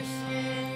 Christ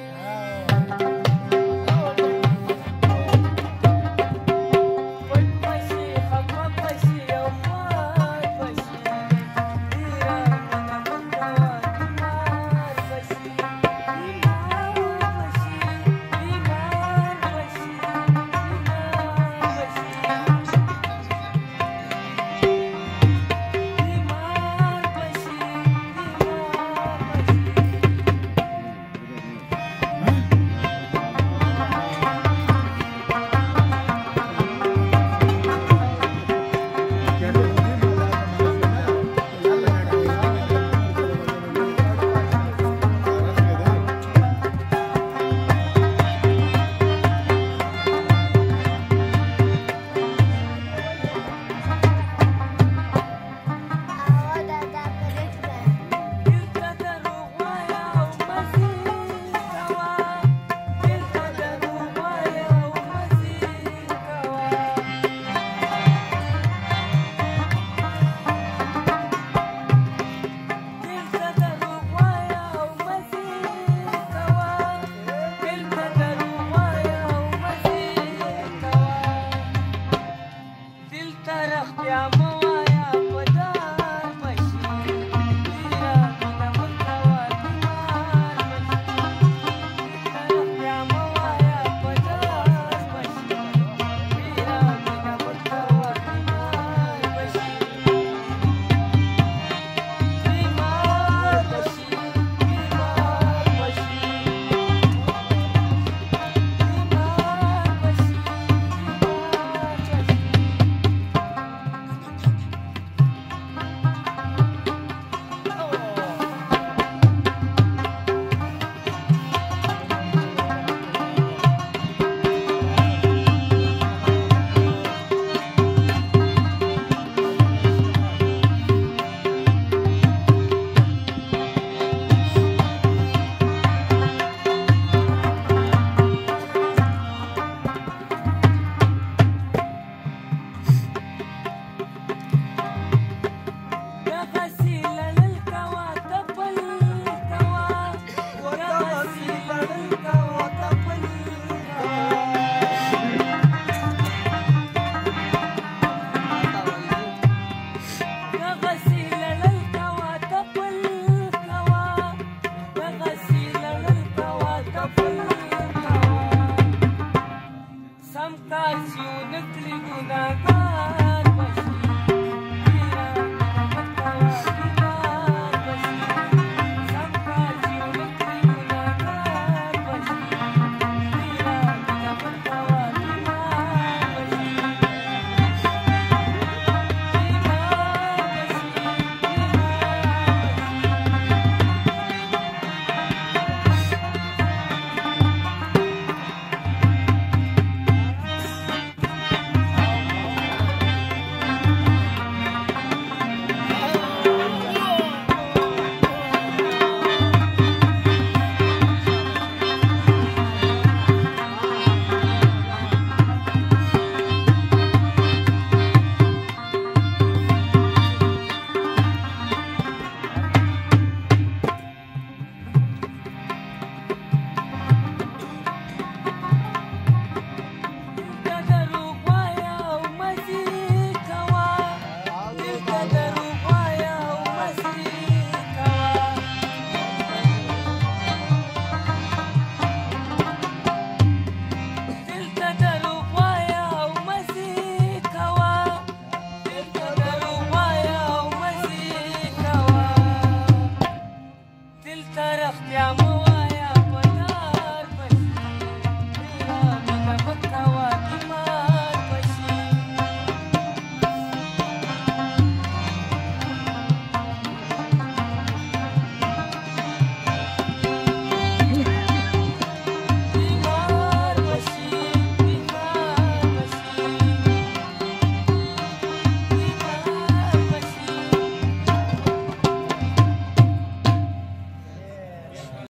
سم تاسیو نکلی گناگار بشی